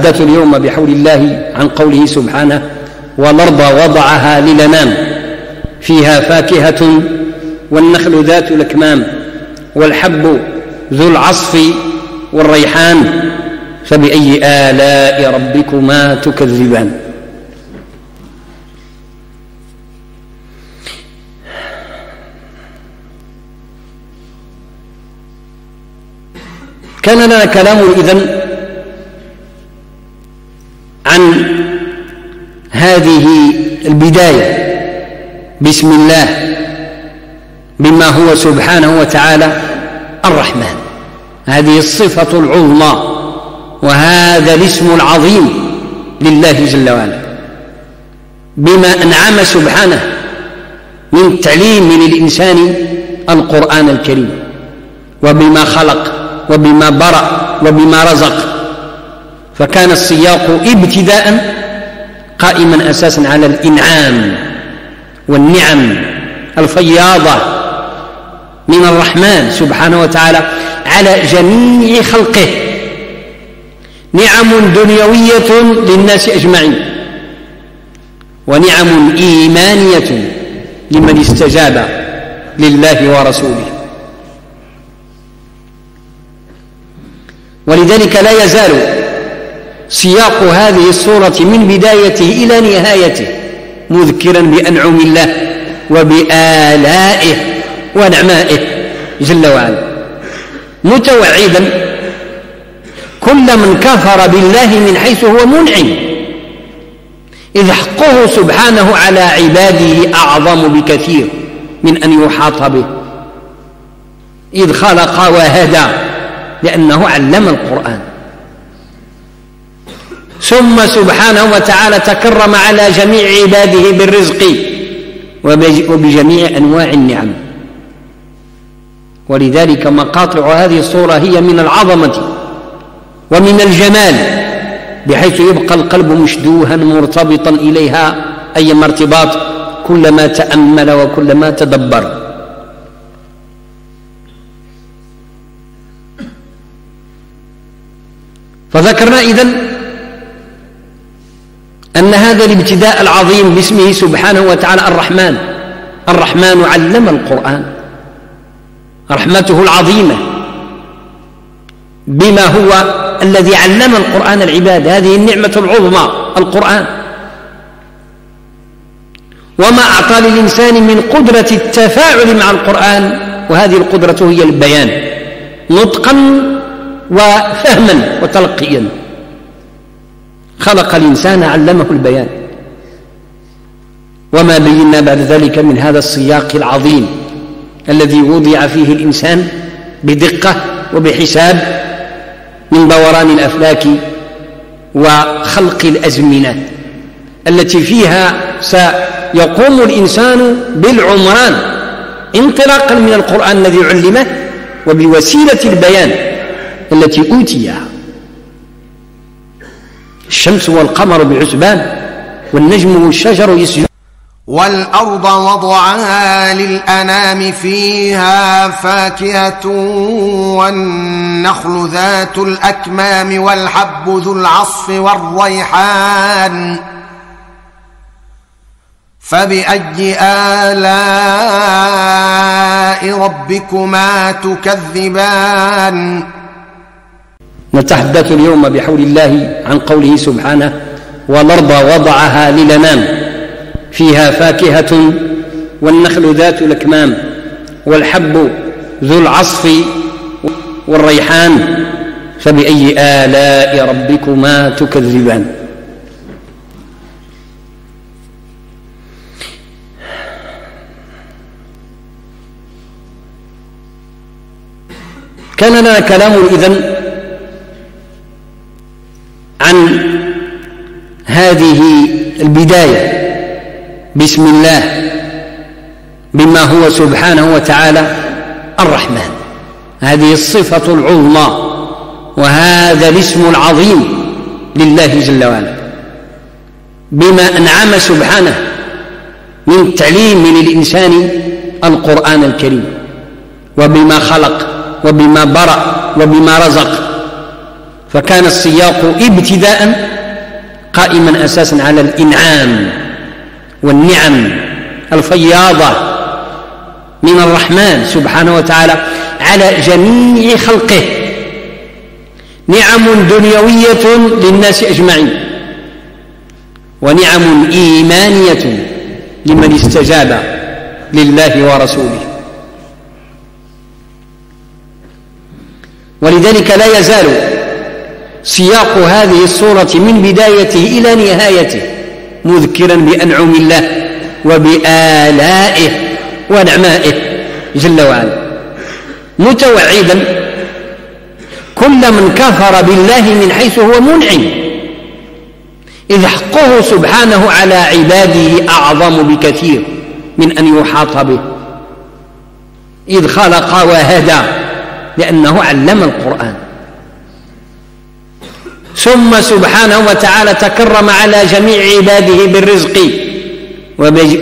نتحدث اليوم بحول الله عن قوله سبحانه والأرض وضعها للأنام فيها فاكهة والنخل ذات الأكمام والحب ذو العصف والريحان فبأي آلاء ربكما تكذبان؟ كان لنا كلام إذن عن هذه البداية. بسم الله. بما هو سبحانه وتعالى الرحمن. هذه الصفة العظمى. وهذا الاسم العظيم لله جل وعلا. بما أنعم سبحانه من تعليم للإنسان القرآن الكريم. وبما خلق وبما برأ وبما رزق. فكان السياق ابتداء قائما أساسا على الإنعام والنعم الفياضة من الرحمن سبحانه وتعالى على جميع خلقه. نعم دنيوية للناس أجمعين ونعم إيمانية لمن استجاب لله ورسوله. ولذلك لا يزال سياق هذه الصورة من بدايته إلى نهايته مذكرا بأنعم الله وبآلائه ونعمائه جل وعلا. متوعدا كل من كفر بالله من حيث هو منعم إذ حقه سبحانه على عباده أعظم بكثير من أن يحاط به. إذ خلق وهدى لأنه علم القرآن. ثم سبحانه وتعالى تكرم على جميع عباده بالرزق وبجميع أنواع النعم. ولذلك مقاطع هذه الصورة هي من العظمة ومن الجمال بحيث يبقى القلب مشدوها مرتبطا إليها أيما ارتباط كلما تأمل وكلما تدبر. فذكرنا إذن أن هذا الابتداء العظيم باسمه سبحانه وتعالى الرحمن. الرحمن علم القرآن. رحمته العظيمة. بما هو الذي علم القرآن العباد. هذه النعمة العظمى القرآن. وما أعطى للإنسان من قدرة التفاعل مع القرآن وهذه القدرة هي البيان. نطقا وفهما وتلقيا. خلق الإنسان علمه البيان. وما بينا بعد ذلك من هذا السياق العظيم الذي وضع فيه الإنسان بدقة وبحساب من دوران الأفلاك وخلق الأزمنة التي فيها سيقوم الإنسان بالعمران انطلاقا من القرآن الذي علمه وبوسيلة البيان التي أوتيها. الشمس والقمر بحسبان والنجم والشجر يسجد والأرض وضعها للأنام فيها فاكهة والنخل ذات الأكمام والحب ذو العصف والريحان. فبأي آلاء ربكما تكذبان؟ نتحدث اليوم بحول الله عن قوله سبحانه والارض وضعها للنام فيها فاكهة والنخل ذات الأكمام والحب ذو العصف والريحان فبأي آلاء ربكما تكذبان؟ كان لنا كلام إذن عن هذه البداية. بسم الله. بما هو سبحانه وتعالى الرحمن. هذه الصفة العظمى. وهذا الاسم العظيم لله جل وعلا. بما أنعم سبحانه من تعليم للإنسان القرآن الكريم. وبما خلق وبما برأ وبما رزق. فكان السياق ابتداء قائما أساسا على الإنعام والنعم الفياضة من الرحمن سبحانه وتعالى على جميع خلقه. نعم دنيوية للناس أجمعين ونعم إيمانية لمن استجاب لله ورسوله. ولذلك لا يزال سياق هذه الصورة من بدايته إلى نهايته مذكرا بأنعم الله وبآلائه ونعمائه جل وعلا. متوعدا كل من كفر بالله من حيث هو منعم إذ حقه سبحانه على عباده أعظم بكثير من أن يحاط به. إذ خلق وهدى لأنه علم القرآن. ثم سبحانه وتعالى تكرم على جميع عباده بالرزق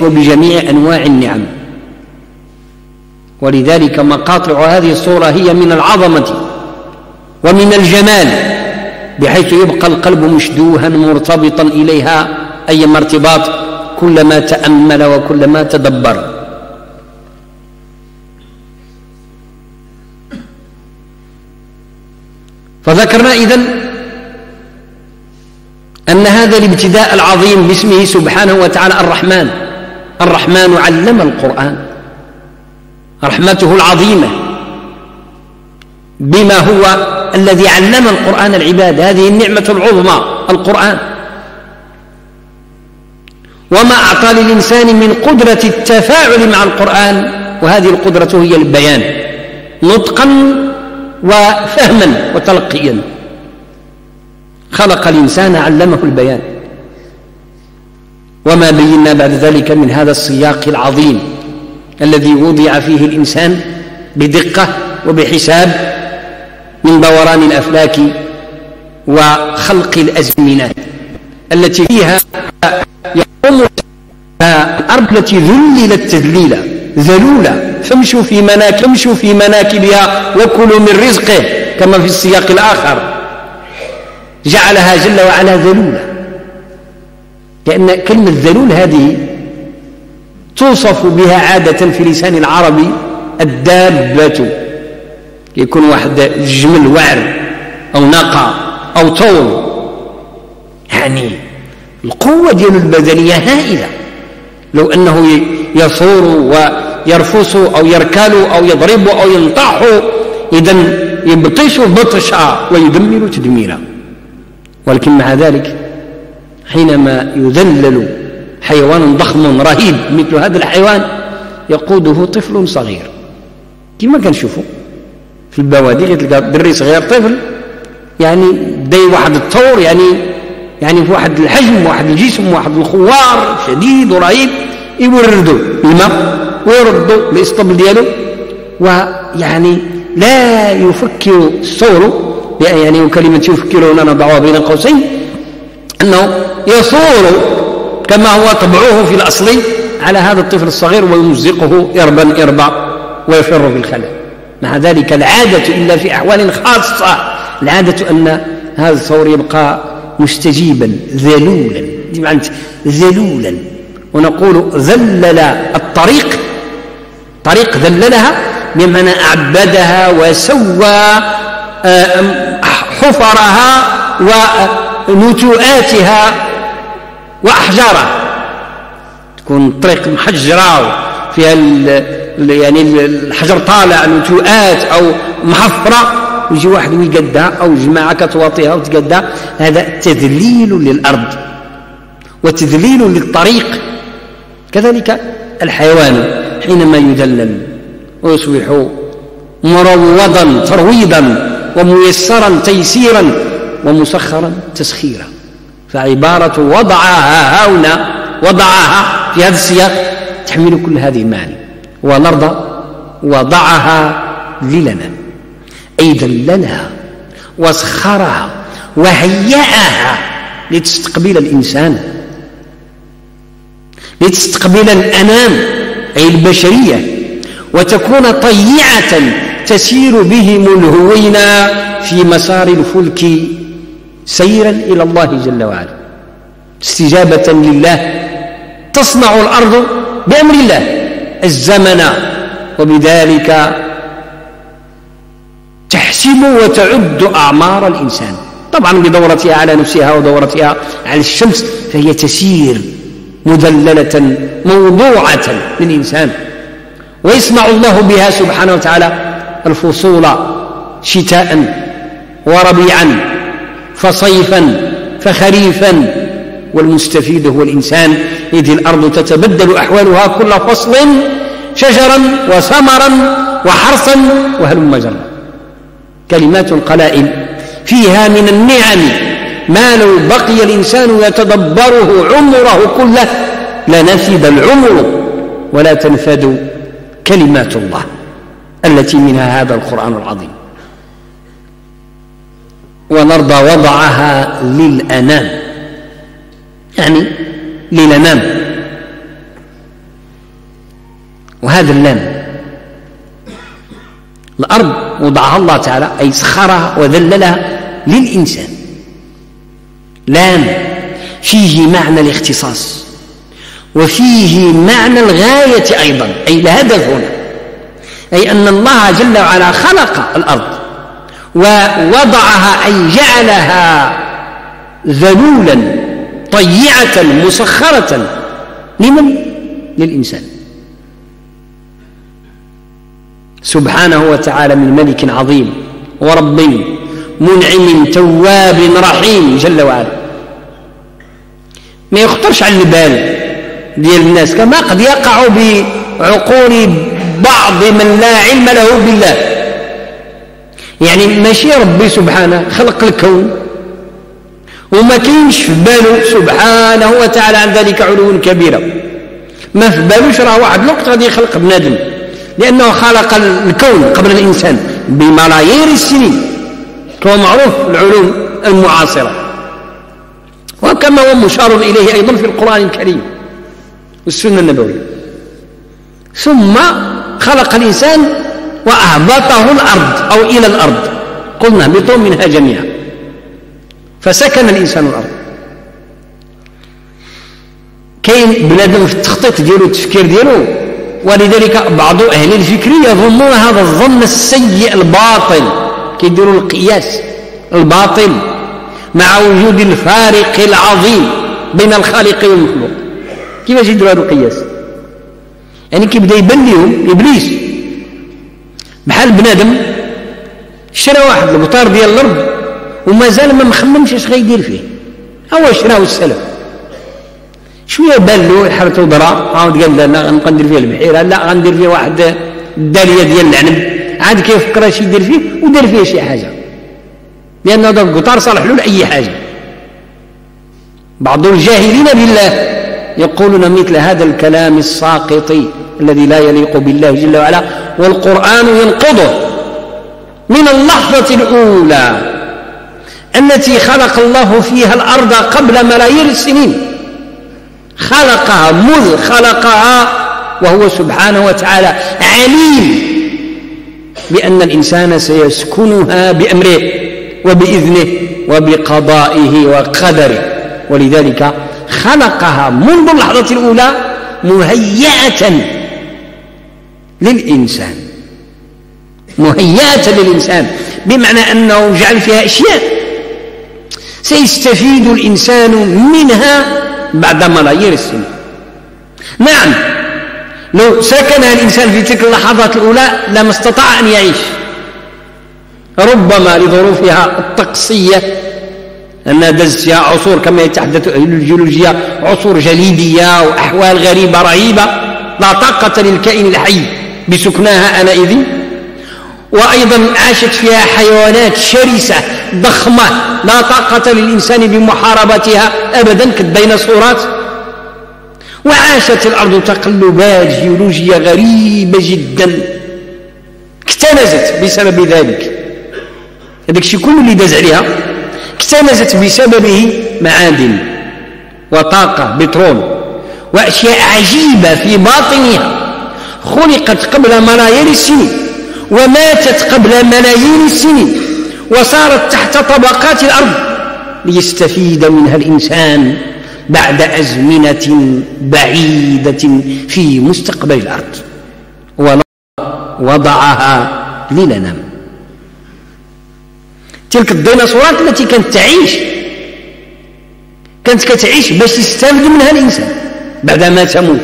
وبجميع أنواع النعم. ولذلك مقاطع هذه الصورة هي من العظمة ومن الجمال بحيث يبقى القلب مشدوها مرتبطا إليها أي ارتباط كلما تأمل وكلما تدبر. فذكرنا إذن أن هذا الابتداء العظيم باسمه سبحانه وتعالى الرحمن. الرحمن علم القرآن. رحمته العظيمة. بما هو الذي علم القرآن العباد. هذه النعمة العظمى القرآن. وما أعطى للإنسان من قدرة التفاعل مع القرآن. وهذه القدرة هي البيان. نطقا وفهما وتلقيا. خلق الإنسان علمه البيان. وما بينا بعد ذلك من هذا السياق العظيم الذي وضع فيه الإنسان بدقة وبحساب من دوران الأفلاك وخلق الأزمنة التي فيها يقوم الأرض التي ذللت تذليلا ذلولا فامشوا في مناك فامشوا في مناكبها وكلوا من رزقه كما في السياق الآخر. جعلها جل وعلا ذلولا. لأن كلمة ذلول هذه توصف بها عادة في لسان العربي الدابة. يكون واحد جمل وعر أو ناقة أو طول. يعني القوة ديال البدنية هائلة. لو أنه يثور ويرفس أو يركل أو يضرب أو ينطح إذا يبطش بطشا ويدمر تدميرا. ولكن مع ذلك حينما يذلل حيوان ضخم رهيب مثل هذا الحيوان يقوده طفل صغير. كما كنشوفوا في البوادي تلقى دري صغير طفل يعني داي واحد الطور يعني يعني في واحد الحجم واحد الجسم واحد الخوار شديد ورهيب يوردوا الماء ويردوا الاسطبل ديالو ويعني لا يفكر الصور يعني كلمة يفكر هنا نضعها بين قوسين أنه يصور كما هو طبعه في الأصل على هذا الطفل الصغير ويمزقه إربا إربا ويفر في الخلاء. مع ذلك العادة إلا في أحوال خاصة العادة أن هذا الثور يبقى مستجيبا ذلولا. ذلولا. ونقول ذلل الطريق. طريق ذللها بمعنى أعبدها وسوى حفرها ونتوءاتها وأحجارها. تكون طريق محجرة فيها يعني الحجر طالع نتوءات أو محفرة. يجي واحد ويقدها أو جماعة كتواطيها وتقدها. هذا تذليل للأرض وتذليل للطريق. كذلك الحيوان حينما يذلل ويصبح مروضا ترويضا. وميسرا تيسيرا ومسخرا تسخيرا فعبارة وضعها هنا وضعها في هذا السياق تحمل كل هذه المعاني. والأرض وضعها للنا أي ذللها وسخرها وهيأها لتستقبل الإنسان. لتستقبل الأنام أي البشرية وتكون طيعة تسير بهم الهوينا في مسار الفلك سيرا إلى الله جل وعلا. استجابة لله. تصنع الأرض بأمر الله. الزمن وبذلك تحسب وتعد أعمار الإنسان. طبعا بدورتها على نفسها ودورتها على الشمس فهي تسير مذللة موضوعة للإنسان. ويصنع الله بها سبحانه وتعالى. الفصول شتاء وربيعا فصيفا فخريفا. والمستفيد هو الإنسان إذ الأرض تتبدل أحوالها كل فصل شجرا وثمرا وحرثا وهلم جرا كلمات قلائل فيها من النعم ما لو بقي الإنسان يتدبره عمره كله لنفد العمر ولا تنفد كلمات الله. التي منها هذا القرآن العظيم. ونرضى وضعها للأنام. يعني للأنام. وهذا اللام. الأرض وضعها الله تعالى أي سخرها وذللها للإنسان. لام. فيه معنى الاختصاص. وفيه معنى الغاية أيضا. أي الهدف هنا أي أن الله جل وعلا خلق الأرض ووضعها أي جعلها ذلولا طيعة مسخرة لمن؟ للإنسان سبحانه وتعالى من ملك عظيم ورب منعم تواب رحيم جل وعلا ما يخطرش على البال ديال الناس كما قد يقع بعقول بعض من لا علم له بالله. يعني ماشي ربي سبحانه خلق الكون وما كاينش في باله سبحانه وتعالى عن ذلك علو كبيرا. ما في بالوش راه واحد الوقت غادي يخلق بنادم. لأنه خلق الكون قبل الإنسان بملايير السنين. كما معروف العلوم المعاصرة. وكما هو مشار إليه أيضا في القرآن الكريم والسنة النبوية. ثم خلق الإنسان وأهبطه الأرض أو إلى الأرض. قلنا اهبطوا منها جميعا. فسكن الإنسان الأرض. كاين بنادم في التخطيط ديالو التفكير ديالو. ولذلك بعض أهل الفكر يظنون هذا الظن السيء الباطل. كيديروا القياس الباطل مع وجود الفارق العظيم بين الخالق والمخلوق. كيفاش يديروا هذا القياس؟ يعني كيبدا يبان لهم إبليس. بحال بنادم شرى واحد القطار ديال الأرض ومازال ما مخممش اش غيدير فيه. هو شراه السلف. شوية بان له حرته ضرا عاود قال لا نبقى ندير فيه البحيرة لا غندير فيه واحد الدالية ديال العنب. عاد كيفكر اش يدير فيه ودار فيه شي حاجة. لأن هذا القطار صالح له لأي حاجة. بعض الجاهلين بالله يقولون مثل هذا الكلام الساقط الذي لا يليق بالله جل وعلا والقرآن ينقضه من اللحظة الأولى التي خلق الله فيها الأرض قبل ملايير السنين. خلقها مذ خلقها وهو سبحانه وتعالى عليم بأن الإنسان سيسكنها بأمره وبإذنه وبقضائه وقدره. ولذلك خلقها منذ اللحظة الأولى مهيئة للإنسان. مهيئة للإنسان. بمعنى أنه جعل فيها أشياء. سيستفيد الإنسان منها بعد ملايير السنين نعم. لو سكنها الإنسان في تلك اللحظات الأولى لما استطاع أن يعيش. ربما لظروفها الطقسية أنها دزت فيها عصور كما يتحدث أهل الجيولوجيا عصور جليدية وأحوال غريبة رهيبة لا طاقة للكائن الحي بسكناها آنئذ وأيضا عاشت فيها حيوانات شرسة ضخمة لا طاقة للإنسان بمحاربتها أبدا كالديناصورات. وعاشت الأرض تقلبات جيولوجية غريبة جدا. اكتنزت بسبب ذلك. هذاك الشيء كله اللي داز عليها. اكتنزت بسببه معادن وطاقة بترول وأشياء عجيبة في باطنها. خلقت قبل ملايين السنين وماتت قبل ملايين السنين وصارت تحت طبقات الأرض ليستفيد منها الإنسان بعد أزمنة بعيدة في مستقبل الأرض. وضعها للنم تلك الديناصورات التي كانت تعيش كانت كتعيش باش يستافد منها الإنسان بعدما تموت.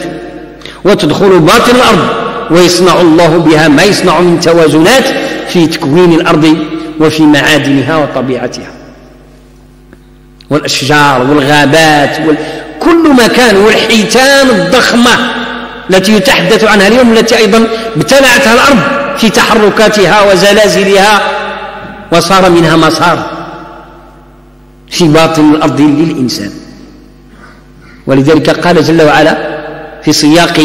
وتدخل باطن الأرض ويصنع الله بها ما يصنع من توازنات في تكوين الأرض وفي معادنها وطبيعتها. والأشجار والغابات وال... كل مكان والحيتان الضخمة التي يتحدث عنها اليوم التي أيضا ابتلعتها الأرض في تحركاتها وزلازلها وصار منها مسار. في باطن الأرض للإنسان. ولذلك قال جل وعلا في سياق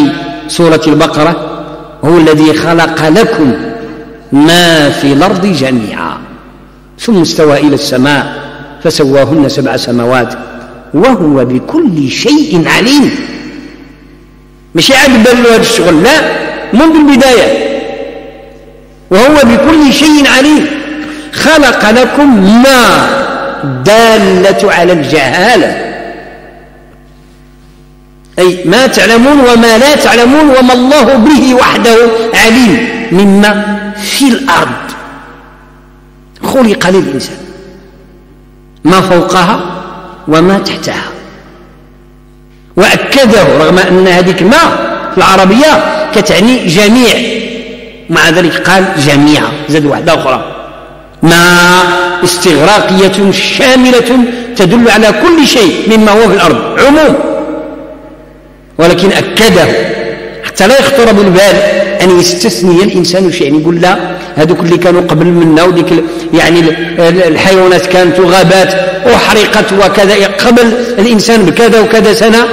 سورة البقرة هو الذي خلق لكم ما في الأرض جميعا ثم استوى إلى السماء فسواهن سبع سماوات وهو بكل شيء عليم. مش عاد له هذا الشغل لا منذ البداية وهو بكل شيء عليم. خلق لكم ما دالة على الجهالة. أي ما تعلمون وما لا تعلمون وما الله به وحده عليم مما في الأرض. خلق للإنسان ما فوقها وما تحتها. وأكده رغم أن هذيك ما في العربية كتعني جميع. مع ذلك قال جميع. زاد واحدة أخرى. ما استغراقية شاملة تدل على كل شيء مما هو في الأرض عموم. ولكن أكده حتى لا يخطر بالبال أن يستثني الإنسان شيئا يقول لا هذوك اللي كانوا قبل منا وديك يعني الحيوانات كانت غابات أحرقت وكذا قبل الإنسان بكذا وكذا سنة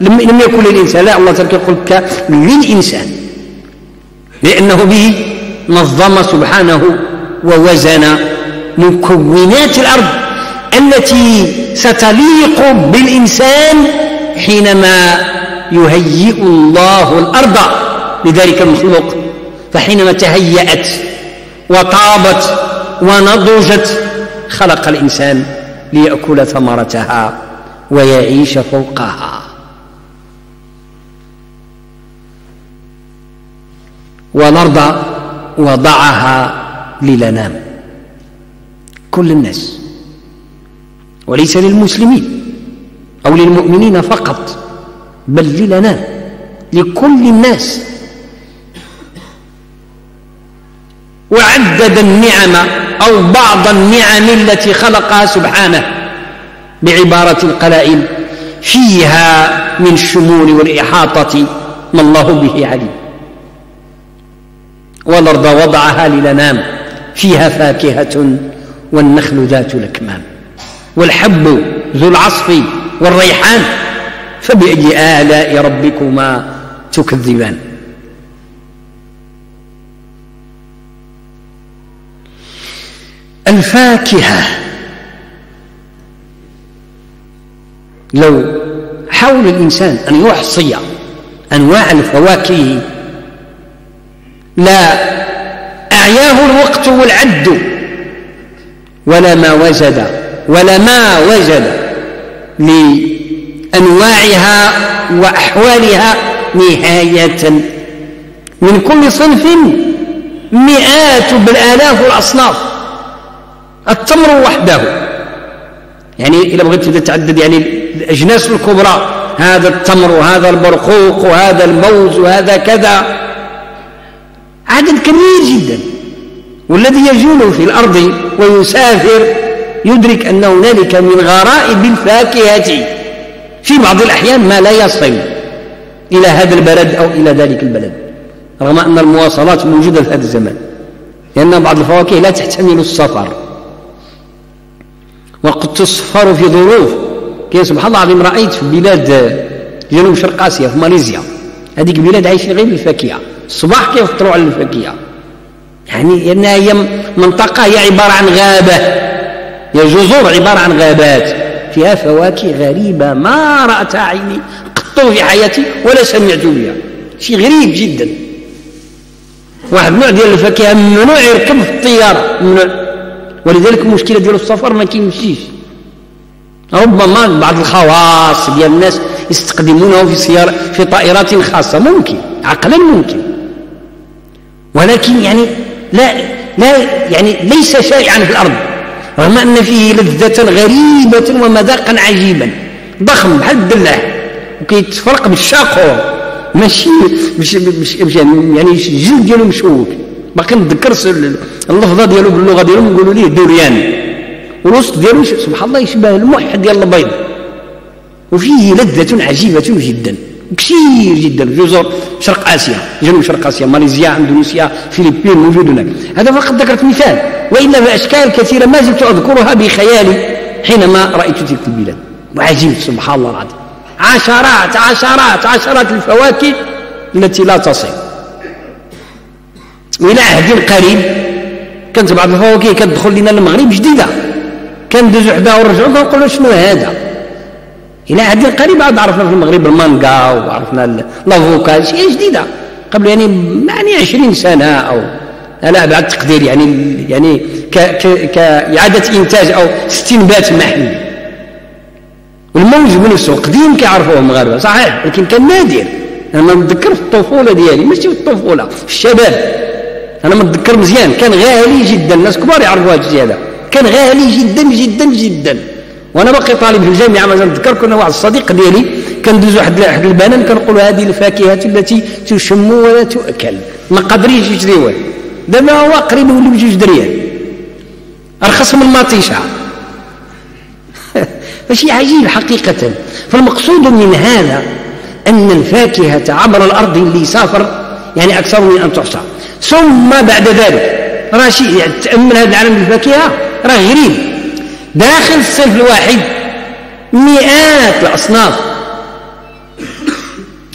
لم يكن للإنسان لا الله تعالى يقول للإنسان لأنه به نظم سبحانه ووزن مكونات الأرض التي ستليق بالإنسان حينما يهيئ الله الأرض لذلك المخلوق. فحينما تهيأت وطابت ونضجت خلق الإنسان ليأكل ثمرتها ويعيش فوقها. والأرض وضعها للنام كل الناس. وليس للمسلمين أو للمؤمنين فقط بل للنام لكل الناس. وعدد النعم أو بعض النعم التي خلقها سبحانه بعبارة القلائل فيها من الشمول والإحاطة ما الله به عليم. والأرض وضعها للنام فيها فاكهة والنخل ذات الأكمام والحب ذو العصف والريحان فبأي آلاء ربكما تكذبان الفاكهة لو حاول الإنسان أن يحصي أنواع الفواكه لا أعياه الوقت والعد. ولا ما وجد ولا ما وجد لأنواعها وأحوالها نهاية. من كل صنف مئات بالآلاف والأصناف. التمر وحده. يعني إذا بغيت تتعدد يعني الأجناس الكبرى. هذا التمر وهذا البرقوق وهذا الموز وهذا كذا. عدد كبير جدا. والذي يجول في الأرض ويسافر يدرك أن هنالك من غرائب الفاكهة في بعض الأحيان ما لا يصل إلى هذا البلد أو إلى ذلك البلد رغم أن المواصلات موجودة في هذا الزمان لأن بعض الفواكه لا تحتمل السفر. وقد تصفر في ظروف كي سبحان الله العظيم رأيت في بلاد جنوب شرق آسيا في ماليزيا هذيك البلاد عايشين غير بالفاكهة الصباح كيفطروا على الفاكهة. يعني لأنها هي منطقة هي عبارة عن غابة. هي جزر عبارة عن غابات. فيها فواكه غريبة ما رأتها عيني قط في حياتي ولا سمعت بها. شيء غريب جدا. واحد نوع ديال الفاكهة ممنوع يركب في الطيارة ممنوع. ولذلك المشكلة ديال السفر ما كيمشيش. ربما بعض الخواص ديال الناس يستخدمونه في سيارة في طائرات خاصة. ممكن عقلا ممكن. ولكن يعني لا لا يعني ليس شائعا في الأرض. رغم أن فيه لذة غريبة ومذاقا عجيبا. ضخم بحال الدلاع وكيتفرق بالشاقور ماشي مش مش يعني الجلد ديالو مشوك. باقي نتذكر اللفظة ديالو باللغة ديالهم نقولوا ليه دوريان. والوسط ديالو سبحان الله يشبه المح ديال البيض وفيه لذة عجيبة جدا. كثير جدا. جزر شرق آسيا جنوب شرق آسيا ماليزيا اندونيسيا فلبين موجود هناك. هذا فقط ذكرت مثال وإلا باشكال كثيرة ما زلت أذكرها بخيالي حينما رأيت تلك البلاد. وعجيب سبحان الله العظيم. عشرات عشرات عشرات الفواكه التي لا تصل. وإلى عهد قريب كانت بعض الفواكه كتدخل لنا المغرب جديدة. كندوزو حداها ونرجعو كنقولوا شنو هذا؟ إلى عهد قريب عاد عرفنا في المغرب المانجا وعرفنا لافوكا شيء جديدة. قبل يعني يعني 20 سنة أو لا بعد التقدير يعني يعني كإعادة إنتاج أو استنبات محلي. والموز بنفسه قديم كيعرفوه المغاربة صحيح لكن كان نادر. أنا ما نتذكر في الطفولة ديالي ماشي في الطفولة في الشباب. أنا متذكر مزيان كان غالي جدا الناس كبار يعرفوا هذا هذا. كان غالي جدا جدا جدا. وأنا باقي طالب في الجامعة مازال نذكر كنا واحد الصديق ديالي كندوز واحد واحد البنان كنقولوا هذه الفاكهة التي تشم ولا تؤكل. ما قادرينش يشريوها. دابا هو قريب يولي بجوج دريال. أرخص من المطيشة. فشيء عجيب حقيقة. فالمقصود من هذا أن الفاكهة عبر الأرض اللي سافر يعني أكثر من أن تحصى ثم بعد ذلك راه شيء يعني تأمل هذا العالم بالفاكهة؟ راه غريب. داخل الصنف الواحد مئات الأصناف.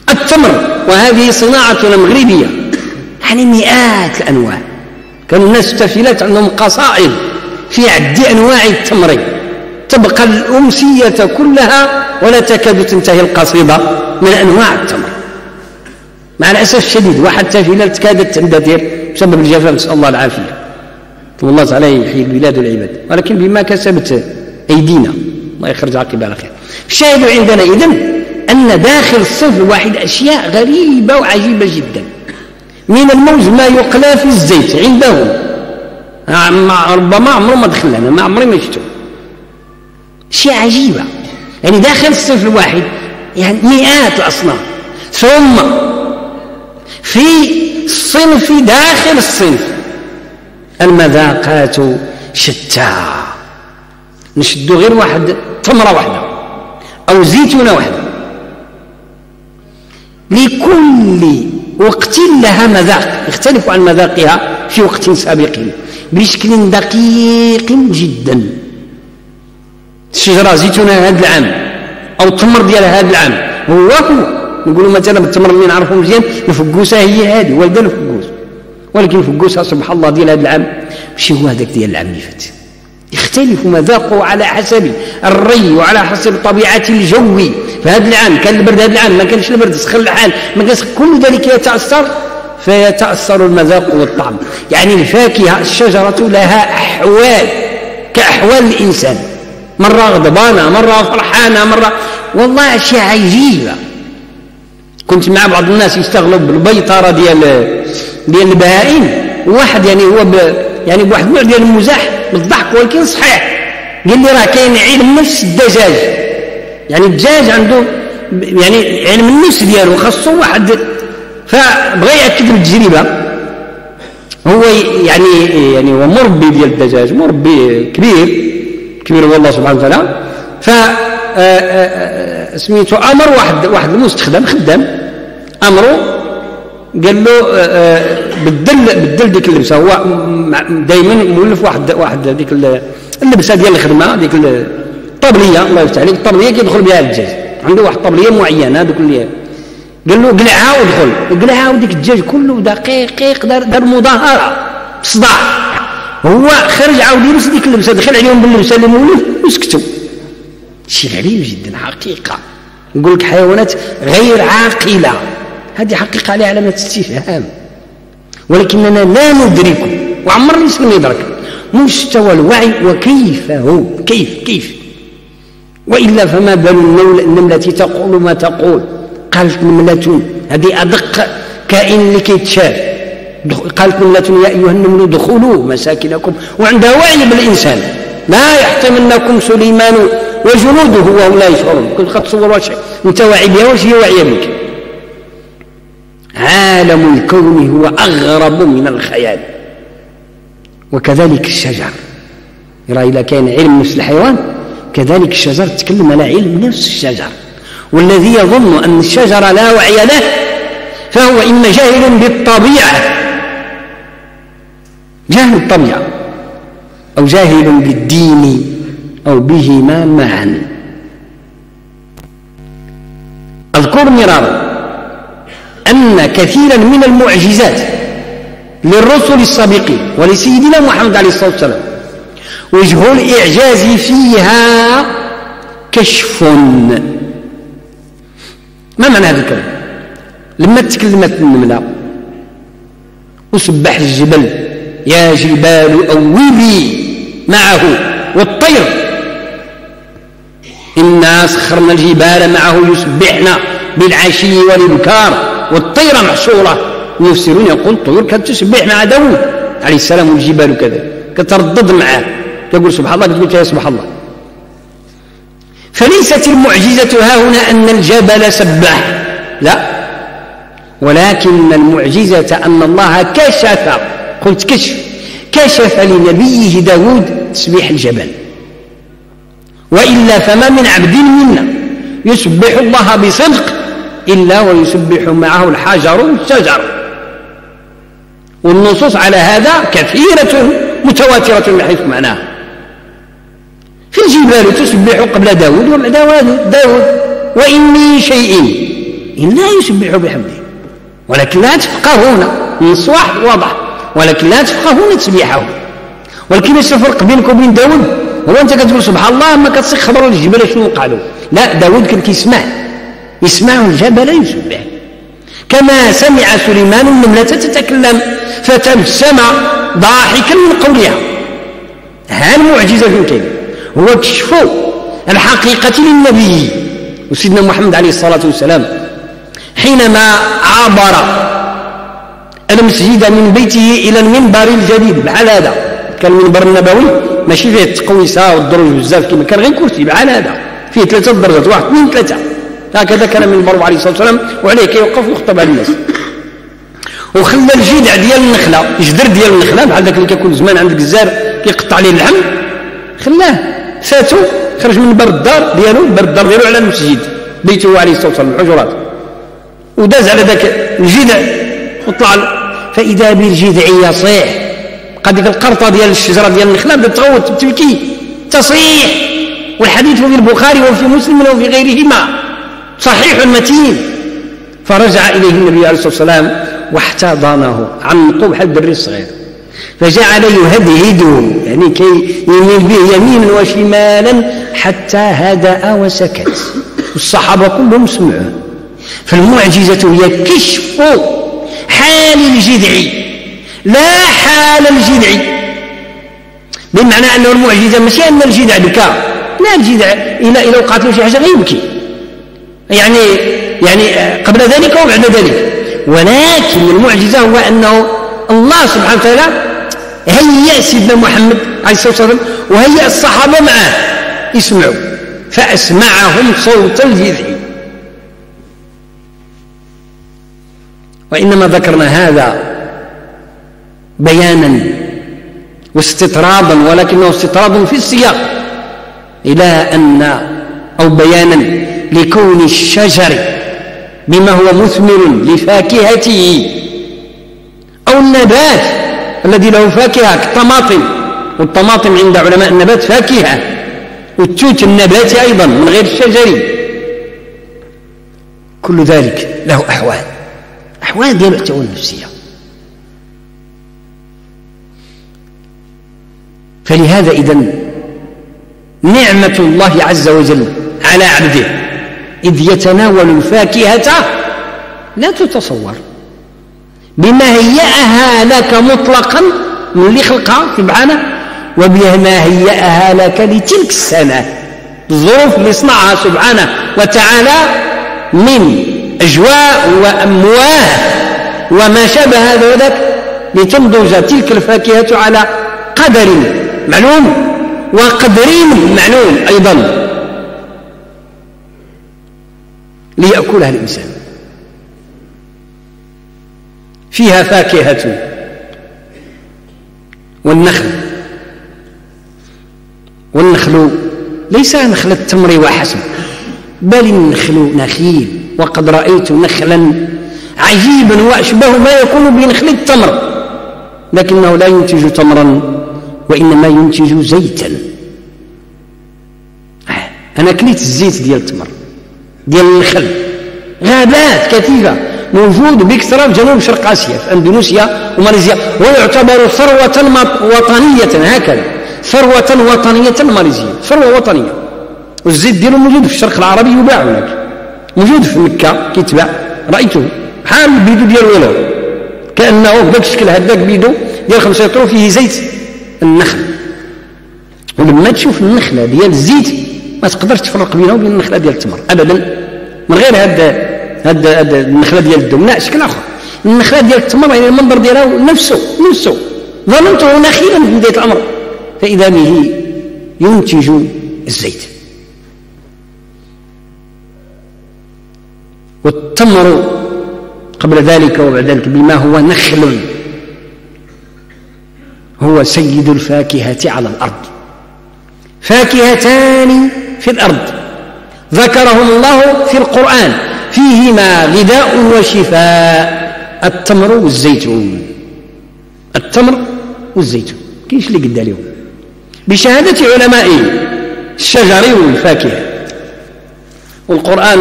التمر وهذه صناعتنا مغربية. يعني مئات الأنواع. كان الناس التافلات عندهم قصائد في عد أنواع التمر. تبقى الأمسية كلها ولا تكاد تنتهي القصيدة من أنواع التمر. مع الأسف الشديد واحد تافلات كادت تندثر بسبب الجفاف نسأل الله العافية. والله تعالى يحيي البلاد والعباد. ولكن بما كسبت أيدينا الله يخرج عقب على خير. الشاهد عندنا إذن أن داخل الصنف الواحد أشياء غريبة وعجيبة جدا. من الموز ما يقلى في الزيت عندهم. ربما عمره ما دخل لنا ما عمري ما شفته شيء عجيبة. يعني داخل الصنف الواحد يعني مئات الأصناف. ثم في الصنف داخل الصنف المذاقات شتى. نشدو غير واحد تمرة واحدة أو زيتونة واحدة. لكل وقت لها مذاق يختلف عن مذاقها في وقت سابق. بشكل دقيق جدا. الشجرة زيتونة هذا العام أو التمر ديالها هذا العام. هو هو نقولوا مثلا التمر اللي نعرفه مزيان الفقوسة هي هذه والدة الفقوس ولكن فقوسها سبحان الله ديال هذا العام ماشي هو هذاك ديال العام اللي فات. يختلف مذاقه على حسب الري وعلى حسب طبيعة الجو. فهذا العام كان البرد هذا العام ما كانش البرد سخن الحال ما كانش كل ذلك يتأثر فيتأثر المذاق والطعم. يعني الفاكهة الشجرة لها أحوال كأحوال الإنسان. مرة غضبانة مرة فرحانة مرة والله أشياء عجيبة كنت مع بعض الناس يستغلوا بالبيطرة ديال ديال البهائم. واحد يعني هو ب يعني بواحد النوع ديال المزاح بالضحك ولكن صحيح. قال لي راه كاين علم نفس الدجاج. يعني الدجاج عنده يعني علم النفس ديالو خاصو واحد. فبغى يأكد التجربة. هو يعني يعني هو مربي ديال الدجاج مربي كبير. كبير هو الله سبحانه وتعالى. ف آه، آه، آه، سميتو أمر واحد واحد المستخدم خدام. امره قال له آه، آه، بدل بدل ديك اللبسة. هو دائما مولف واحد واحد ديك اللبسة ديال الخدمة ديك الطبليه الله يفتح عليك. الطبليه كيدخل بها الدجاج عنده واحد الطبليه معينة هذوك اللي قال له قلعها ودخل قلعها وديك الدجاج كله دقيق دار دار مظاهرة. بصداع. هو خرج عاود يلبس ديك اللبسة دخل عليهم باللبسة اللي مولف وسكتوا شيء غريب جدا حقيقة. نقول لك حيوانات غير عاقلة. هذه حقيقة عليها علامة استفهام. ولكننا لا ندرك وعمر المسلم يدرك؟ مستوى الوعي وكيف هو كيف كيف؟ وإلا فما بال النملة تقول ما تقول. قالت نملة هذه أدق كائن اللي كيتشاف قالت نملة يا أيها النمل ادخلوا مساكنكم. وعندها وعي بالإنسان. لا يحتملنكم سليمان وجنوده وهم لا يشعرون. كنت تصور واش انت واعي بها واش هي واعيه بك عالم الكون هو أغرب من الخيال. وكذلك الشجر. يرى إذا كان علم نفس الحيوان كذلك الشجر تتكلم على علم نفس الشجر. والذي يظن أن الشجر لا وعي له فهو اما جاهل بالطبيعة. جاهل الطبيعة. أو جاهل بالدين أو بهما معا أذكر مرارا أن كثيرا من المعجزات للرسل السابقين ولسيدنا محمد عليه الصلاة والسلام وجه الإعجاز فيها كشف. ما معنى هذا الكلام؟ لما تكلمت النملة وسبح الجبل يا جبال أوبي معه والطير. إنا سخرنا الجبال معه يسبحن بالعشي والإبكار. والطير محشورة المفسرون يقول الطيور كانت تسبح مع داود عليه السلام والجبال كذا كتردد معه. تقول سبحان الله تقول يا سبحان الله. فليست المعجزة ها هنا أن الجبل سبح. لا. ولكن المعجزة أن الله كشف. قلت كشف. كشف لنبيه داود تسبيح الجبل. وإلا فما من عبد منا يسبح الله بصدق إلا ويسبح معه الحجر والشجر. والنصوص على هذا كثيرة متواترة من حيث معناها في الجبال تسبح قبل داود وبعد داود وإن من شيء إلا يسبح بحمده. ولكن لا تفقهون النص واحد واضح. ولكن لا تفقهون تسبيحه ولكن إيش الفرق بينك وبين داود هو أنت كتقول سبحان الله ما كتصيغ خبروا الجبال شنو قالوا؟ لا داود كان كيسمع. يسمع الجبل يسبح. كما سمع سليمان النملة تتكلم فتبسم ضاحكا من قولها. ها المعجزة في كاين هو كشف الحقيقة للنبي. وسيدنا محمد عليه الصلاة والسلام حينما عبر المسجد من بيته إلى المنبر الجديد. بحال هذا كان المنبر النبوي ماشي فيه التقويسه والدروج بزاف كما كان غير كرسي. بحال هذا فيه ثلاثة درجات واحد اثنين ثلاثة. هكذا كان من المرء عليه الصلاة والسلام وعليه كيوقف ويخطب على الناس وخلى الجذع ديال النخلة الجدر ديال النخلة بحال ذاك اللي كيكون زمان عند الجزار كيقطع عليه اللحم خلاه فاتو خرج من بر الدار ديالو بر الدار ديالو على المسجد بيته عليه الصلاة والسلام الحجرات. وداز على ذاك الجذع وطلع فإذا بالجذع يصيح هذيك القرطة ديال الشجرة ديال النخلة بدات تغوت تبكي تصيح. والحديث في البخاري وفي مسلم وفي غيرهما. صحيح متين. فرجع إليه النبي عليه الصلاة والسلام واحتضنه عنقه بحال الدري الصغير. فجعل يهدهده يعني كي يميل به يمينا وشمالا حتى هدأ وسكت. والصحابة كلهم سمعوا. فالمعجزة هي كشف حال الجذع. لا حال الجذع. بمعنى أنه المعجزة ماشي أن الجذع بكى لا الجذع إلى إلى وقعت له شي حاجة غيبكي يعني يعني قبل ذلك وبعد ذلك. ولكن المعجزة هو أنه الله سبحانه وتعالى هيأ سيدنا محمد عليه الصلاة والسلام وهيأ الصحابة معه. يسمعوا فأسمعهم صوت الجذع. وإنما ذكرنا هذا بيانا واستطرادا ولكنه استطراد في السياق إلى أن أو بيانا لكون الشجر بما هو مثمر لفاكهته أو النبات الذي له فاكهة كالطماطم والطماطم عند علماء النبات فاكهة والتوت النباتي أيضا من غير الشجر. كل ذلك له أحوال ديال الاحتواء النفسية فلهذا إذا نعمة الله عز وجل على عبده إذ يتناول الفاكهة لا تتصور بما هيأها لك مطلقا من اللي خلقها سبحانه وبما هيأها لك لتلك السنة الظروف اللي صنعها سبحانه وتعالى من أجواء وأمواه وما شابه هذا وذاك لتنضج تلك الفاكهة على قدر معلوم وقدر معلوم أيضا ليأكلها الإنسان. فيها فاكهة والنخل. والنخل ليس نخل التمر وحسب بل النخل نخيل. وقد رأيت نخلا عجيبا وأشبه ما يكون بنخل التمر لكنه لا ينتج تمرا وإنما ينتج زيتا. أنا كليت الزيت ديال التمر ديال النخل. غابات كثيرة موجود بكثرة في جنوب شرق آسيا في أندونيسيا وماليزيا ويعتبر ثروة وطنية هكذا. ثروة وطنية ماليزية ثروة وطنية. والزيت ديالو موجود في الشرق العربي يباع هناك. موجود في مكة كيتباع رأيته. حال البيدو ديال ولو. كأنه بهذاك الشكل هذاك بيدو ديال خمسة يطرو فيه زيت النخل. ولما تشوف النخلة ديال الزيت ما تقدرش تفرق بينه وبين النخلة ديال التمر أبدا. من غير هذا هذا النخلة ديال الدم لا شكل آخر. النخلة ديال التمر يعني المنظر ديالها نفسه نفسه. ظننته نخيلا في بداية الأمر. فإذا به ينتج الزيت. والتمر قبل ذلك وبعد ذلك بما هو نخل. هو سيد الفاكهة على الأرض. فاكهتان في الأرض. ذكرهم الله في القرآن. فيهما غذاء وشفاء. التمر والزيتون. التمر والزيتون. كيش اللي قد اليوم بشهادة علماء الشجر والفاكهة. والقرآن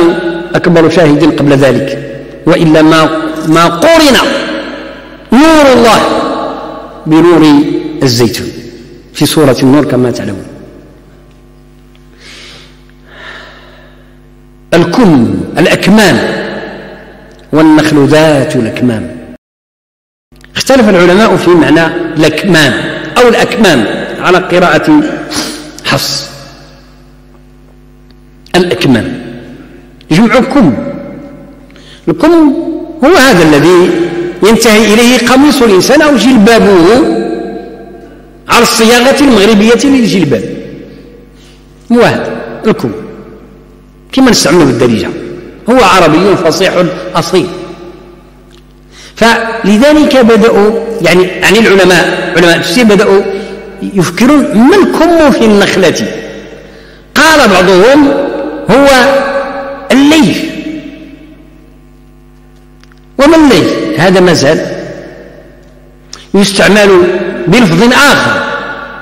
أكبر شاهد قبل ذلك. وإلا ما ما قورن نور الله بنور الزيتون. في سورة النور كما تعلمون. الكم الأكمام والنخل ذات الأكمام. اختلف العلماء في معنى الأكمام أو الأكمام على قراءة حفص. الأكمام. جمع كم الكم هو هذا الذي ينتهي إليه قميص الإنسان أو جلبابه على الصياغة المغربية للجلباب. هو هذا الكم كما نستعمله بالدارجة. هو عربي فصيح أصيل فلذلك بدأوا يعني يعني العلماء علماء التفسير بدأوا يفكرون ما الكم في النخلة. قال بعضهم هو الليف وما الليف هذا مازال يستعمل بلفظ آخر.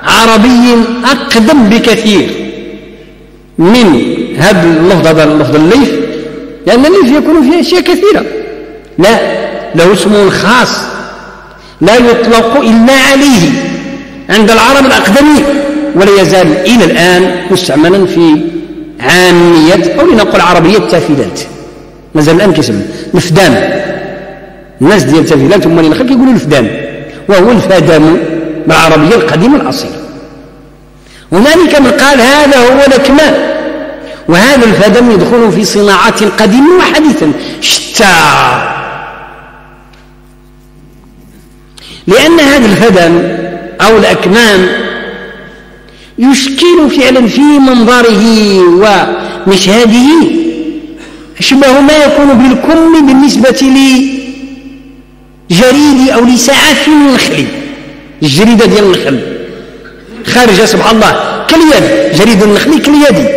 عربي أقدم بكثير. من هذا اللفظ هذا اللفظ الليف لأن الليف يكون فيه أشياء كثيرة. لا له اسم خاص لا يطلق إلا عليه. عند العرب الأقدمين. ولا يزال إلى الآن مستعملا في عامية أو لنقول عربية التافلات مازال الآن كيسمى الفدان الناس ديال التافلات هما اللي نخل كيقولوا الفدان وهو الفدان بالعربية القديمة الأصيلة هنالك من قال هذا هو الأكمام وهذا الفدم يدخل في صناعات قديمة وحديثا شتى. لأن هذا الفدم أو الأكمام يشكل فعلا في منظره ومشهده. أشبه ما يكون بالكم بالنسبة لجريد أو لسعف النخل. الجريدة ديال النخل. خارجة سبحان الله. كاليد. جريد النخل كاليد.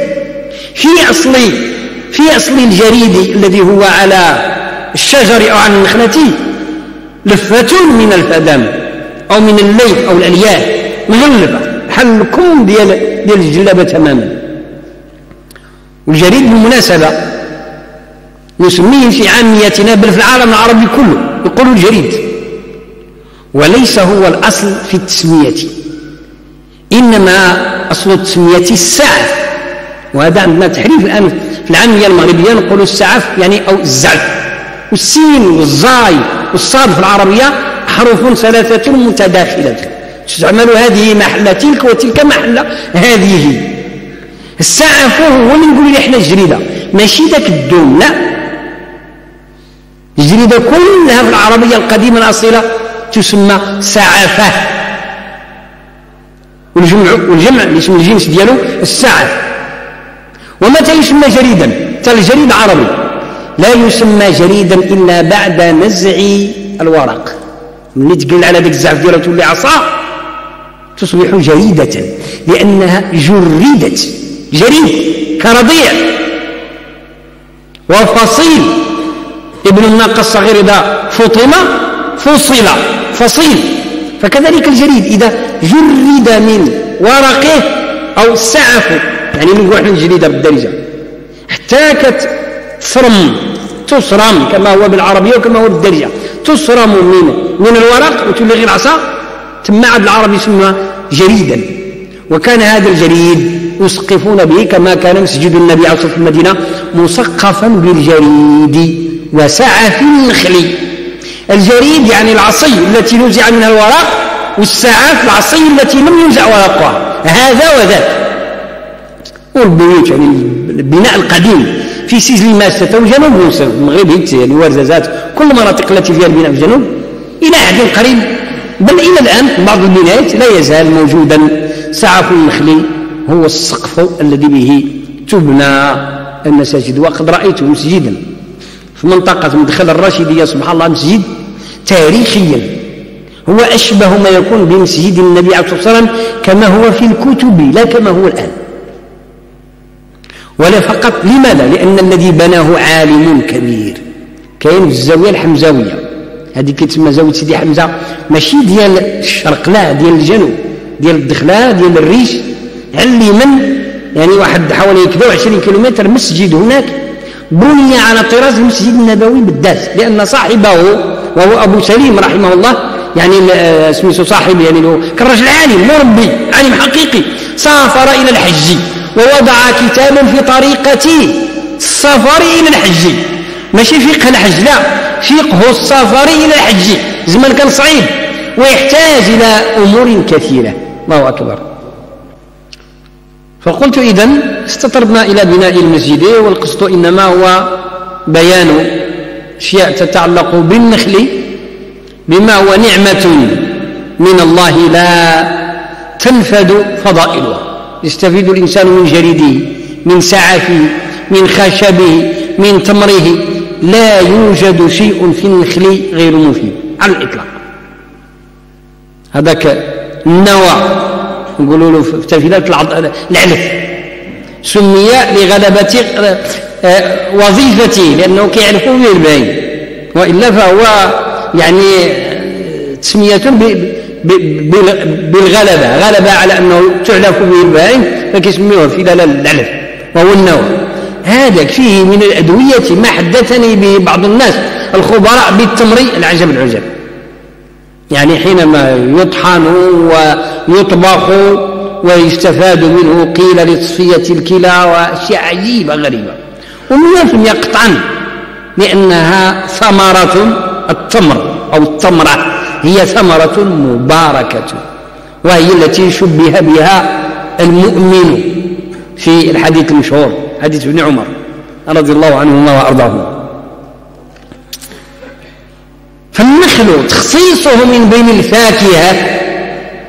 في أصل في أصل الجريد الذي هو على الشجر أو على النخلة لفة من الفدم أو من الليف أو الألياف. مغلفة بحال الكم ديال ديال الجلابة تماما والجريد بالمناسبة نسميه في عاميتنا بل في العالم العربي كله يقولوا الجريد. وليس هو الأصل في التسمية. إنما أصل التسمية السعف. وهذا عندنا تحريف الآن في العامية المغربية نقولوا السعف يعني أو الزعف. والسين والزاي والصاد في العربية حروف ثلاثة متداخلة. تستعمل هذه محل تلك وتلك محل هذه. السعف هو اللي نقول لي إحنا الجريدة ماشي ذاك الدوم لا. الجريدة كلها في العربية القديمة الأصيلة تسمى سعفة والجمع والجمع اسم الجنس ديالو السعف ومتى يسمى جريدا حتى الجريد عربي. لا يسمى جريدا إلا بعد نزع الورق. ملي تقل على ذاك الزعف ديالها تولي عصا؟ تصبح جريدة لأنها جردت جريد كرضيع. وفصيل. ابن الناقة الصغير إذا فطم فصل فصيل. فكذلك الجريد إذا جرد من ورقه أو سعف يعني من إحنا الجريدة بالدارجة. حتى كتصرم تصرم كما هو بالعربية وكما هو بالدارجة. تصرم من من الورق وتولي غير عصا تما عاد العرب يسمى جريدا وكان هذا الجريد يسقفون به كما كان مسجد النبي عليه الصلاة المدينة مسقفا بالجريد وسعف النخل. الجريد يعني العصي التي نزع منها الورق والسعف العصي التي لم ينزع ورقها هذا وذاك. والبيوت يعني البناء القديم في سجلماسة وجنوب مصر المغرب يعني ورزازات كل مناطق التي فيها البناء في الجنوب إلى حد قريب بل إلى الآن بعض البنايات لا يزال موجودا. سعف النخل هو السقف الذي به تبنى المساجد وقد رأيت مسجدا في منطقة مدخل الراشدية سبحان الله مسجد تاريخيا هو أشبه ما يكون بمسجد النبي عليه الصلاة والسلام كما هو في الكتب لا كما هو الآن. ولا فقط لماذا؟ لأن الذي بناه عالم كبير كاين في الزاوية الحمزاوية. هذه كتسمى زاوية سيدي حمزة ماشي ديال الشرق لا ديال الجنوب ديال الدخلة ديال الريش. علي من؟ يعني واحد حوالي كذا 20 كيلومتر مسجد هناك بني على طراز المسجد النبوي بالذات لأن صاحبه وهو أبو سليم رحمه الله يعني اسمه صاحب يعني كان رجل عالم مربي عالم حقيقي. سافر إلى الحج ووضع كتابا في طريقة السفر إلى الحج. ماشي فقه الحج لا. فقه السفر إلى الحج. زمان كان صعيب ويحتاج إلى أمور كثيرة. الله أكبر. فقلت إذا استطربنا إلى بناء المسجد والقصد إنما هو بيان أشياء تتعلق بالنخل بما هو نعمة من الله لا تنفذ فضائلها يستفيد الإنسان من جريده من سعفه من خشبه من تمره. لا يوجد شيء في النخل غير مفيد. على الإطلاق. هذاك النوى نقولوا له في تفيلات العلف. سمي لغلبة آه، وظيفته لأنه كيعرفوا به الباين وإلا فهو يعني آه، تسمية بالغلبة. غلبة على أنه تعلف به الباين فكيسميوه في العلف. وهو النوى هذا فيه من الأدوية ما حدثني به بعض الناس الخبراء بالتمر العجب العجب. يعني حينما يطحن ويطبخ ويستفاد منه قيل لتصفية الكلى وأشياء عجيبة غريبة. المئة قطعا لأنها ثمرة التمر أو التمرة هي ثمرة مباركة وهي التي شبه بها المؤمن في الحديث المشهور. حديث ابن عمر رضي الله عنهما وأرضاهما فالنخل تخصيصه من بين الفاكهة.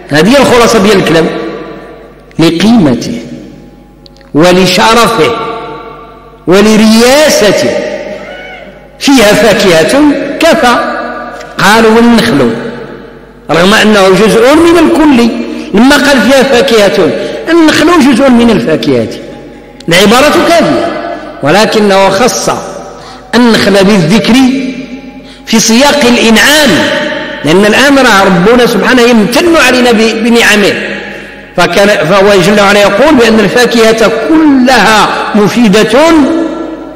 هذه الخلاصة ديال الكلام. لقيمته ولشرفه ولرياسته. فيها فاكهة كفى. قالوا والنخل رغم أنه جزء من الكل لما قال فيها فاكهة النخل جزء من الفاكهة. العبارة كافية ولكنه خص النخل بالذكر في سياق الإنعام لأن الآن ربنا سبحانه يمتن علينا بنعمه. فكان فهو جل وعلا يقول بأن الفاكهة كلها مفيدة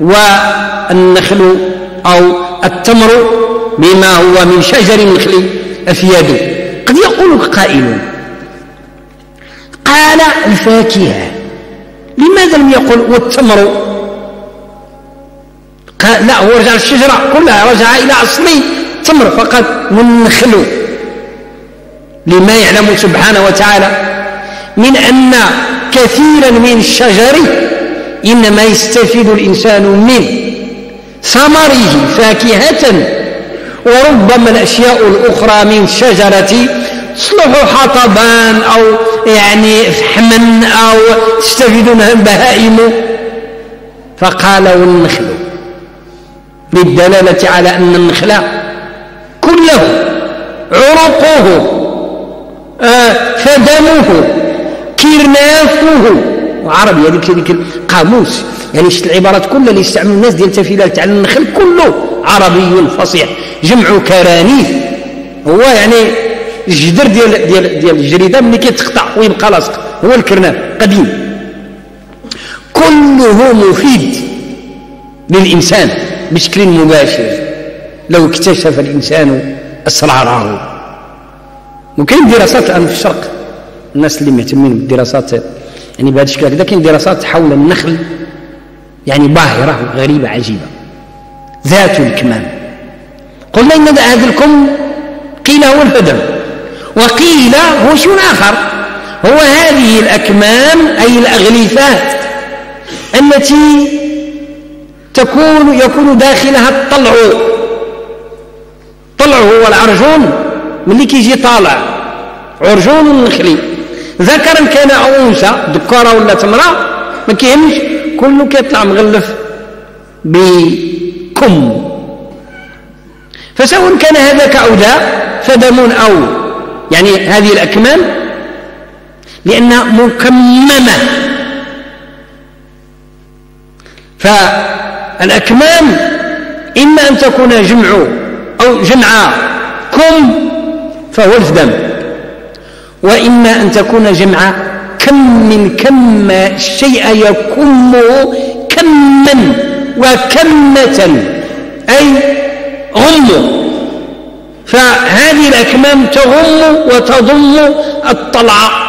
والنخل أو التمر بما هو من شجر النخل أفياد قد يقول قائل قال الفاكهة لماذا لم يقل والتمر؟ قال لا هو رجع الشجرة كلها رجع إلى أصل تمر فقط والنخل لما يعلم سبحانه وتعالى من أن كثيرا من الشجر إنما يستفيد الإنسان من ثمره فاكهة وربما الأشياء الأخرى من الشجرة تصلح حطبا أو يعني فحما أو تستفيد منها البهائم فقال والنخل. للدلالة على أن النخل كله عرقه آه فدمه كرنافه. عربي هذيك هذيك القاموس يعني شفت العبارات كلها اللي يستعملوا الناس ديال تفيلات تاع النخل كله عربي فصيح جمع كرانيف. هو يعني الجدر ديال ديال ديال الجريدة ملي كيتقطع ويبقى لاصق. هو الكرناف قديم. كله مفيد للإنسان بشكل مباشر. لو اكتشف الإنسان أسراره. وكاين دراسات الان في الشرق الناس اللي مهتمين بالدراسات يعني بهذا الشكل هكذا كاين دراسات حول النخل يعني باهرة غريبه عجيبة. ذات الكمام قلنا إن هذا الكم قيل هو الهدم. وقيل هو شيء آخر. هو هذه الأكمام أي الاغليفات التي تكون يكون داخلها الطلع. طلع هو العرجون ملي كيجي طالع. عرجون النخلي ذكرا كان أو أنثى ذكارة ولا تمره ما كيهمش. كله كيطلع مغلف بكم. فسواء كان هذا كعداء فدم أو يعني هذه الأكمام لانها مكممة. فالأكمام إما أن تكون جمع أو جمع كم فهو الفدم وإما أن تكون جمع كم من كم الشيء يكمه كما وكمة أي غم. فهذه الأكمام تغم وتضم الطلع.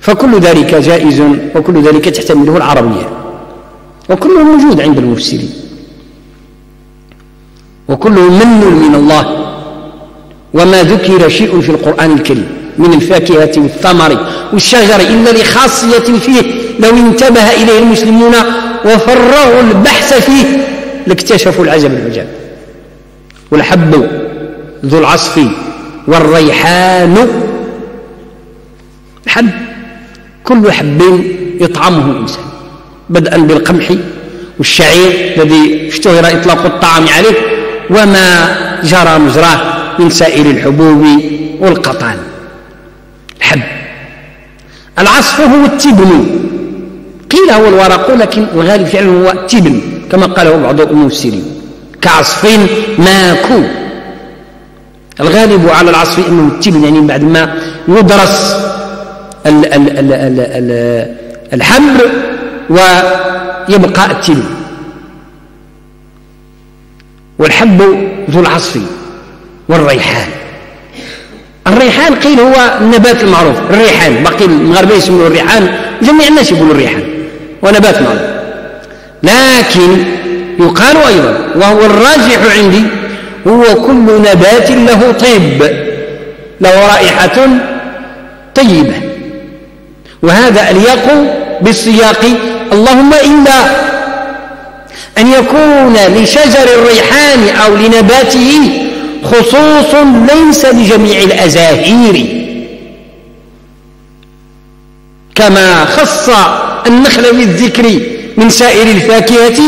فكل ذلك جائز وكل ذلك تحتمله العربية. وكله موجود عند المفسرين وكله من من الله. وما ذكر شيء في القرآن الكريم من الفاكهة والثمر والشجر إلا لخاصية فيه. لو انتبه إليه المسلمون وفرغوا البحث فيه لاكتشفوا العجب العجاب والحب ذو العصف والريحان. الحب كل حب يطعمه الإنسان بدءا بالقمح والشعير الذي اشتهر إطلاق الطعام عليه وما جرى مجراه من سائر الحبوب والقطان. الحب العصف هو التبن. قيل هو الورق لكن الغالب فعلا هو التبن كما قاله بعض المفسرين كعصف ماكو. الغالب على العصف إنه التبن يعني بعد ما يدرس ال ال ال ال ال الحب ويبقى التبن والحب ذو العصف والريحان. الريحان قيل هو النبات المعروف الريحان. باقي المغاربه يسموه الريحان جميع الناس يقولوا الريحان ونبات معروف. لكن يقال أيضا وهو الراجح عندي هو كل نبات له طيب له رائحة طيبة. وهذا اليق بالسياق اللهم إلا أن يكون لشجر الريحان أو لنباته خصوص ليس لجميع الأزاهير. كما خص النخل بالذكر من سائر الفاكهة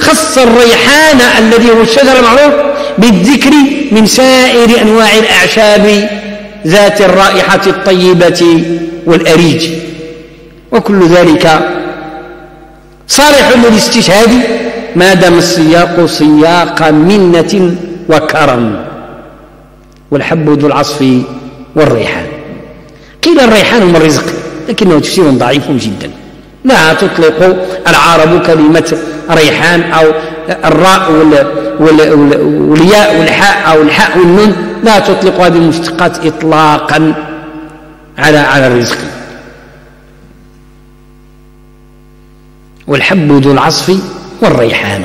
خص الريحان الذي هو الشجر المعروف بالذكر من سائر أنواع الأعشاب ذات الرائحة الطيبة والأريج. وكل ذلك صالح للاستشهاد ما دام السياق سياق منة وكرم والحب ذو العصف والريحان. قيل الريحان هو الرزق لكنه تفسير ضعيف جدا. لا تطلق العرب كلمة ريحان أو الراء والياء والحاء أو الحاء والنون لا تطلق هذه المشتقات إطلاقا على على الرزق. والحب ذو العصف والريحان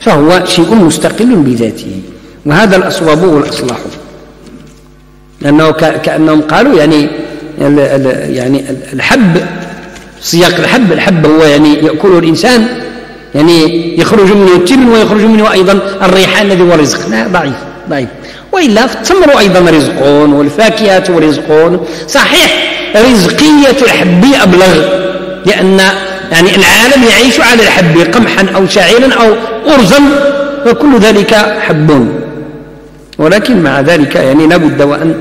فهو شيء مستقل بذاته وهذا الأصوب والأصلح لأنه كأنهم قالوا يعني يعني الحب سياق الحب الحب هو يعني يأكله الإنسان يعني يخرج منه التبن ويخرج منه أيضا الريحان الذي هو رزق لا ضعيف ضعيف. وإلا فالتمر أيضا رزق والفاكهة رزق صحيح رزقية الحب أبلغ لأن يعني العالم يعيش على الحب قمحا أو شعيرا أو أرزا وكل ذلك حب. ولكن مع ذلك يعني لابد وأن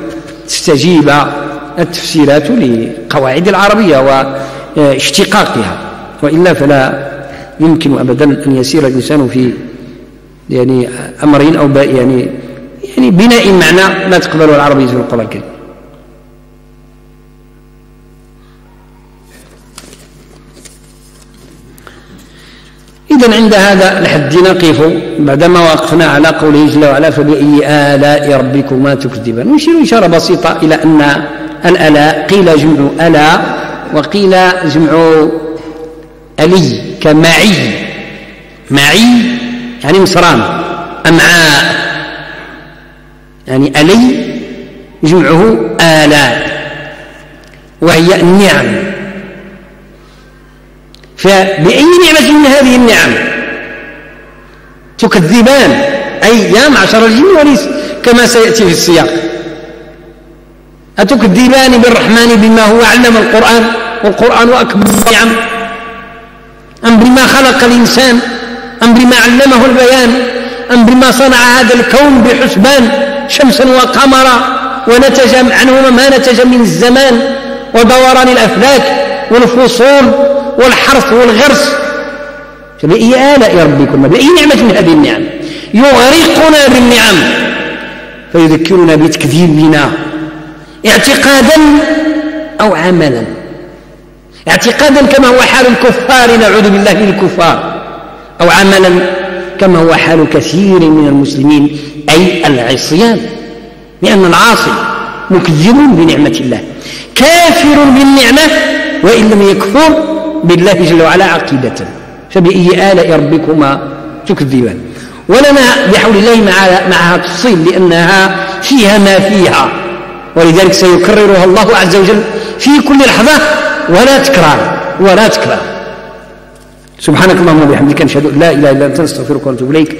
تستجيب التفسيرات لقواعد العربية واشتقاقها. وإلا فلا يمكن أبدا أن يسير الإنسان في يعني أمرين أو يعني يعني بناء معنى لا تقبله العربية في القرآن الكريم إذا عند هذا الحد نقف بعدما وقفنا على قوله جل وعلا فبأي آلاء ربكما تكذبان. نشير إشارة بسيطة إلى أن الألاء قيل جمع ألا وقيل جمع ألي. كمعي معي. يعني مصران. أمعاء يعني ألي جمعه آلاء وهي النعم. فبأي نعمة من هذه النعم؟ تكذبان. أي يا معشر الجن والإنس كما سيأتي في السياق. أتكذبان بالرحمن بما هو علم القرآن؟ والقرآن أكبر نعم أم بما خلق الإنسان أم بما علمه البيان أم بما صنع هذا الكون بحسبان شمسا وقمرا ونتج عنهما ما نتج من الزمان ودوران الأفلاك والفصول والحرث والغرس. فبأي آلاء ربكما بأي نعمة من هذه النعم؟ يغرقنا بالنعم فيذكرنا بتكذيبنا اعتقادا أو عملا. اعتقادا كما هو حال الكفار نعوذ بالله من الكفار. أو عملا كما هو حال كثير من المسلمين أي العصيان لأن العاصي مكذب بنعمة الله. كافر بالنعمة وإن لم يكفر بالله جل وعلا عقيدة. فبأي آلاء ربكما تكذبان. ولنا بحول الله مع معها تفصيل لأنها فيها ما فيها. ولذلك سيكررها الله عز وجل في كل لحظة. ولا تكرار ولا تكرار سبحانك اللهم وبحمدك نشهد أن لا إله إلا أنت نستغفرك ونتوب إليك.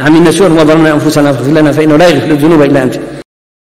عملنا سوءا وظلمنا انفسنا فاغفر لنا فإنه لا يغفر الذنوب إلا أنت.